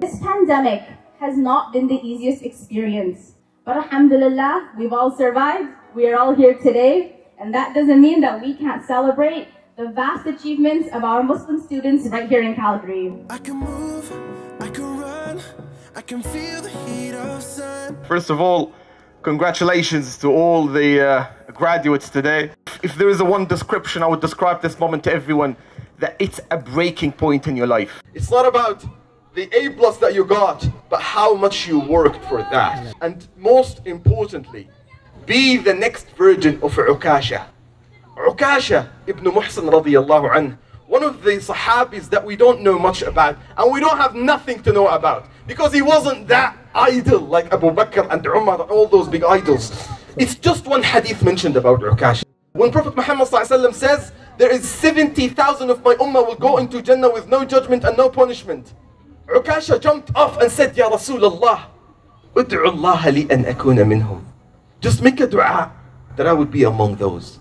This pandemic has not been the easiest experience. But alhamdulillah, we've all survived. We are all here today. And that doesn't mean that we can't celebrate the vast achievements of our Muslim students right here in Calgary. I can move, I can run, I can feel the heat of sun. First of all, congratulations to all the uh, graduates today. If there is a one description, I would describe this moment to everyone that it's a breaking point in your life. It's not about the A plus that you got, but how much you worked for that. And most importantly, be the next version of Ukasha. Ukasha ibn Muhsin radiallahu anhu, one of the Sahabis that we don't know much about and we don't have nothing to know about because he wasn't that idol like Abu Bakr and Umar, all those big idols. It's just one hadith mentioned about Ukasha. When Prophet Muhammad says, there is 70,000 of my ummah will go into Jannah with no judgment and no punishment. Ukasha jumped off and said, Ya Rasulullah, ud'u Allah li an akuna minhum. Just make a dua that I would be among those.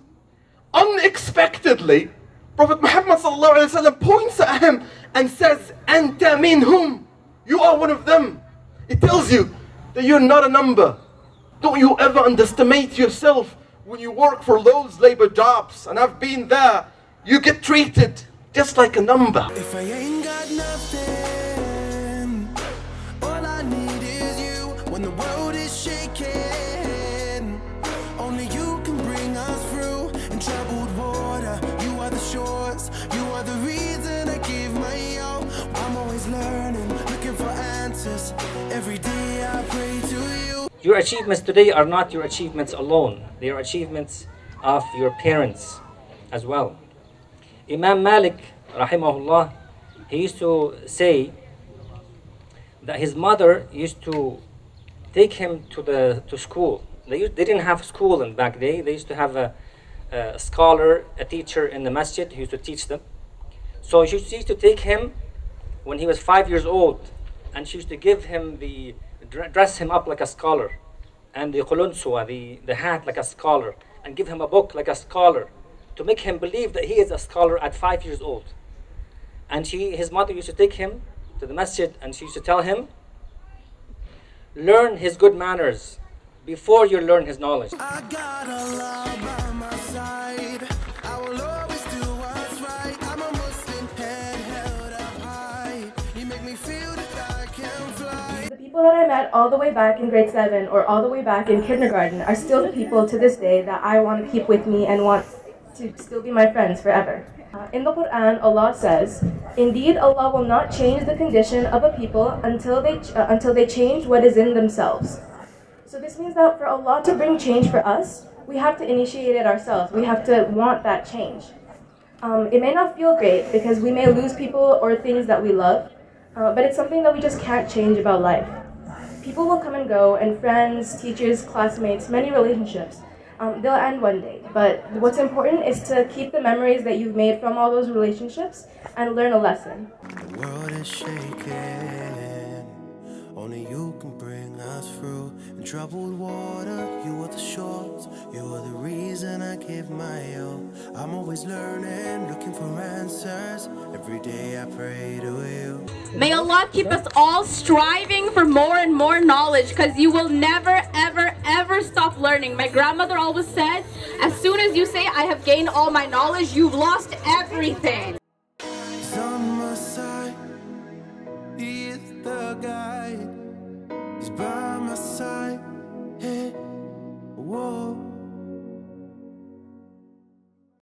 Unexpectedly, Prophet Muhammad points at him and says, Anta minhum. You are one of them. It tells you that you're not a number. Don't you ever underestimate yourself when you work for those labor jobs. And I've been there. You get treated just like a number. If I ain't got nothing, I'm always learning, looking for answers. Every day I pray to you. Your achievements today are not your achievements alone. They are achievements of your parents as well. Imam Malik, rahimahullah, he used to say that his mother used to take him to the to school. They, used, they didn't have school in back day. They used to have a, a scholar, a teacher in the masjid who used to teach them. So she used to take him when he was five years old, and she used to give him the dress him up like a scholar, and the qulunswa, the, the hat like a scholar, and give him a book like a scholar, to make him believe that he is a scholar at five years old. And she, his mother used to take him to the masjid, and she used to tell him, learn his good manners before you learn his knowledge. All the way back in grade 7 or all the way back in kindergarten are still the people to this day that I want to keep with me and want to still be my friends forever. Uh, in the Quran, Allah says, "Indeed, Allah will not change the condition of a people until they ch- uh, until they change what is in themselves." So this means that for Allah to bring change for us, we have to initiate it ourselves. We have to want that change. Um, it may not feel great because we may lose people or things that we love, uh, but it's something that we just can't change about life. People will come and go, and friends, teachers, classmates, many relationships, um, they'll end one day. But what's important is to keep the memories that you've made from all those relationships and learn a lesson. The world is shaking. Only you can bring us through. In troubled water, you are the shores. You are the reason I give my all. I'm always learning, looking for answers. Every day I pray to you. May Allah keep us all striving for more and more knowledge because you will never, ever, ever stop learning. My grandmother always said, as soon as you say, I have gained all my knowledge, you've lost everything. My